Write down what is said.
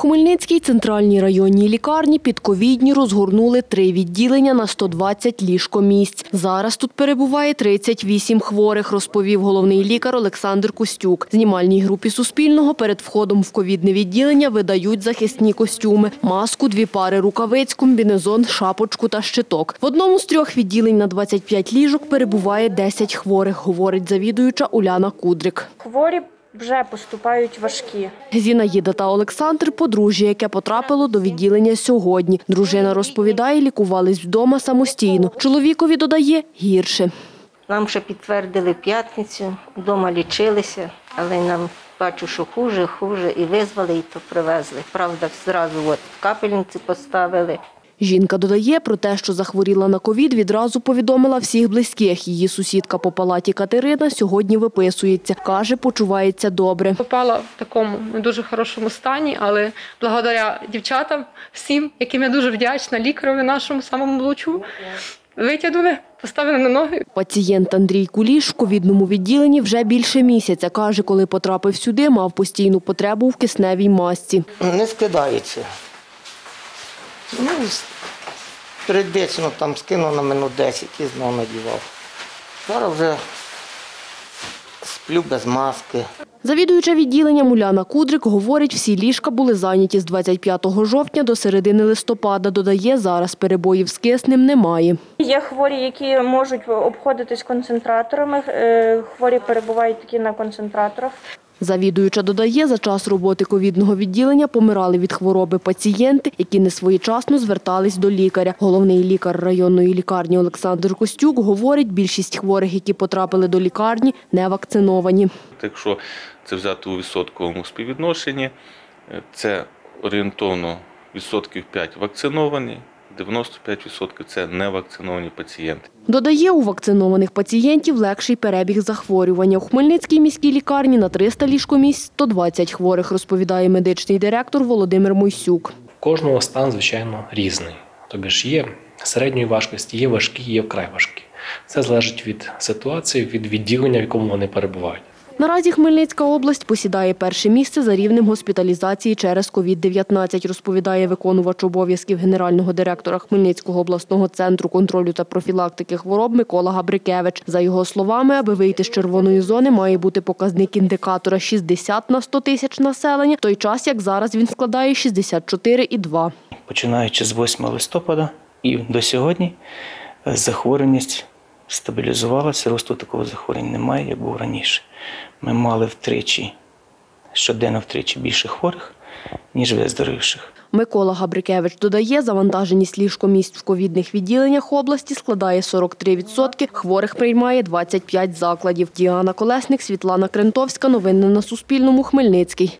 Хмельницькій центральній районній лікарні під ковідні розгорнули три відділення на 120 ліжкомісць. Зараз тут перебуває 38 хворих, розповів головний лікар Олександр Костюк. Знімальній групі Суспільного перед входом в ковідне відділення видають захисні костюми, маску, дві пари рукавиць, комбінезон, шапочку та щиток. В одному з трьох відділень на 25 ліжок перебуває 10 хворих, говорить завідуюча Уляна Кудрик. Хворі вже поступають важкі. Зінаїда та Олександр – подружжя, яке потрапило до відділення сьогодні. Дружина розповідає, лікувались вдома самостійно. Чоловікові додає гірше. Нам ще підтвердили п'ятницю, вдома лічилися, але нам бачу, що хуже, хуже, і визвали, і то привезли. Правда, зразу от капельниці поставили. Жінка додає, про те, що захворіла на ковід, відразу повідомила всіх близьких. Її сусідка по палаті Катерина сьогодні виписується. Каже, почувається добре. попала в такому не дуже хорошому стані, але благодаря дівчатам, всім, яким я дуже вдячна, лікареві нашому самому лучу, витягнули, поставили на ноги. Пацієнт Андрій Куліш в ковідному відділенні вже більше місяця. Каже, коли потрапив сюди, мав постійну потребу в кисневій масці. Не скидається. Ну, з- періодично там скинув на минут 10 і знову надівав. Зараз вже сплю без маски. Завідуюча відділенням Уляна Кудрик говорить, всі ліжка були зайняті з 25 жовтня до середини листопада. Додає, зараз перебоїв з киснем немає. Є хворі, які можуть обходитись концентраторами. е, Хворі перебувають такі на концентраторах. Завідуюча додає, за час роботи ковідного відділення помирали від хвороби пацієнти, які несвоєчасно звертались до лікаря. Головний лікар районної лікарні Олександр Костюк говорить, більшість хворих, які потрапили до лікарні, не вакциновані. Якщо це взяти у відсотковому співвідношенні, це орієнтовно відсотків 5 вакциновані, 95% це невакциновані пацієнти. Додає, у вакцинованих пацієнтів легший перебіг захворювання. У Хмельницькій міській лікарні на 300 ліжкомісць 120 хворих, розповідає медичний директор Володимир Мойсюк. Кожного стан, звичайно, різний. Тобі ж є середньої важкості, є важкі, є вкрай важкі. Це залежить від ситуації, від відділення, в якому вони перебувають. Наразі Хмельницька область посідає перше місце за рівнем госпіталізації через COVID-19, розповідає виконувач обов'язків генерального директора Хмельницького обласного центру контролю та профілактики хвороб Микола Габрикевич. За його словами, аби вийти з червоної зони, має бути показник індикатора 60 на 100 тисяч населення, в той час, як зараз він складає 64,2. починаючи з 8 листопада і до сьогодні е, захворюваність стабілізувалася, росту такого захворювання немає, як був раніше. Ми мали втричі, щоденно втричі більше хворих, ніж виздоровівших. Микола Габрикевич додає, завантаженість ліжкомісць в ковідних відділеннях області складає 43%, хворих приймає 25 закладів. Діана Колесник, Світлана Крентовська. Новини на Суспільному. Хмельницький.